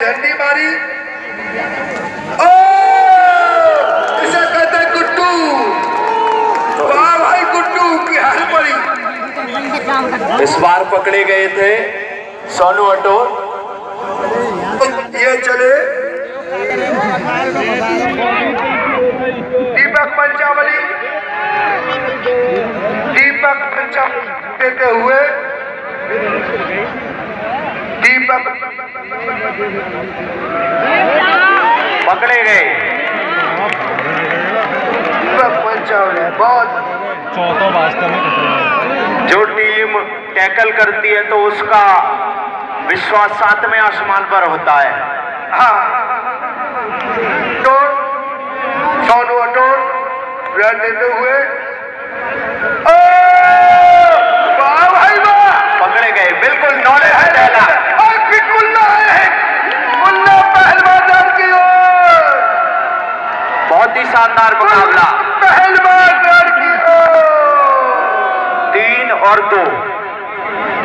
झंडी मारी। ओ! इसे कहते गुड्डू। वाह भाई गुड्डू की हार पड़ी। इस बार पकड़े गए थे सोनू अटोर। ये चले। दीपक पंचावली। दीपक पंचावली देते हुए। दीपक पकड़े गए। बहुत। चौथा वास्तव में जो टीम टैकल करती है तो उसका विश्वास सातवें आसमान पर होता है। हाँ। टोन सोनू देते हुए। ओ! वाह भाई वाह! पकड़े गए बिल्कुल नॉलेज है और फिर कुल्ला है कुल्ला पहलवान की ओर बहुत ही शानदार मुकाबला। तीन और दो।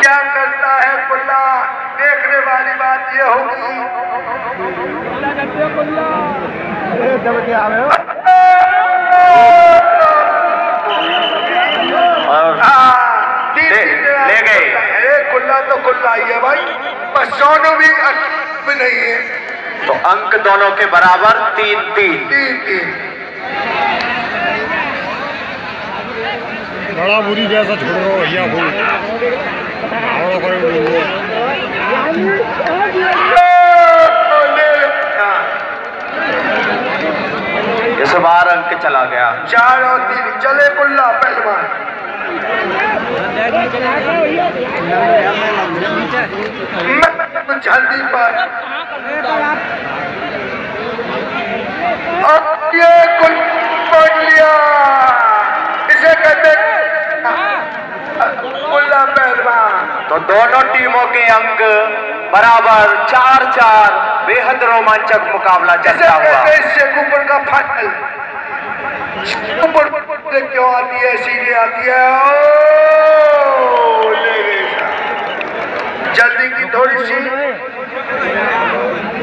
क्या करता है कुल्ला? देखने वाली बात ये होगी। ले- गए। अरे कुल्ला तो कुल्ला ही है भाई। बस सोनू भी नहीं है। तो अंक दोनों के बराबर तीन तीन। तीन तीन। बड़ा बुरी जैसा छोड़ रहा हूँ भैया नहीं है। हाँ, इस बार अंक चला गया। चार और तीन चले कुल्ला पहलवान। जल्दी पर अब ये कुल पढ़ लिया इसे कहते कुल्ला पहलवान तो दोनों टीमों के अंक बराबर चार चार बेहद रोमांचक मुकाबला चलता हुआ। इससे ऊपर का फाइनल ऊपर क्यों आती है सीधे आती है ओ, ले गई जल्दी की थोड़ी सी।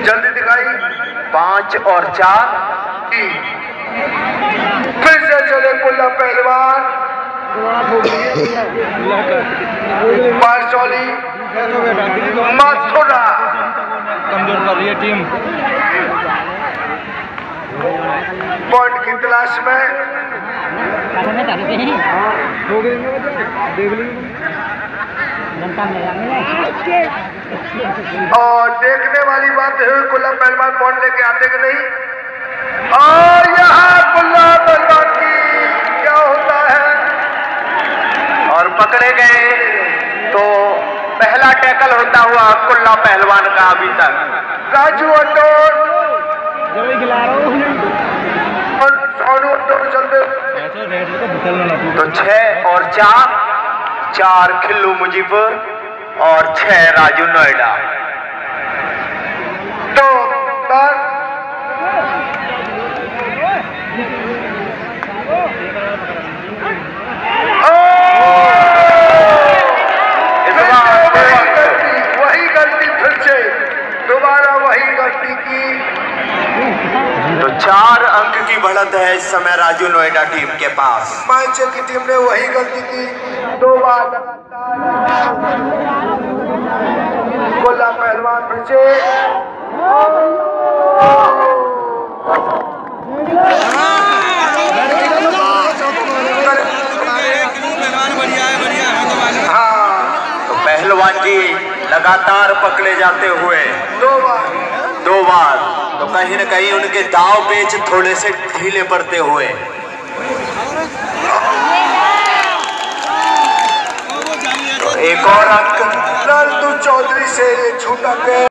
जल्दी दिखाई। पाँच और चार। फिर से चले कुल्ला पहलवान। मथुरा। कमज़ोर कर रही है टीम। पॉइंट की तलाश में। और देखने वाली बात है कुल्ला पहलवान पॉइंट लेके आते कि नहीं? और यहाँ कुल्ला पहलवान टैकल होता हुआ कुल्ला पहलवान का अभी तक। राजू अटोर टूटे तो छह और चार चार खिल्लू मुजीपुर और छह राजू नोएडा तो बार इस फिर बार से दो वही अंक। गलती वही गलती फिर से दोबारा वही गलती की तो चार अंक की बढ़त है इस समय राजू नोएडा टीम के पास। हिमाचल की टीम ने वही गलती की। दो बार गोला पहलवान से हाँ तो पहलवान जी लगातार पकड़े जाते हुए। दो बार। दो बार तो कहीं ना कहीं उनके दाव पेच थोड़े से ढीले पड़ते हुए। तो एक और अंक। लालटू चौधरी से छूटा गया।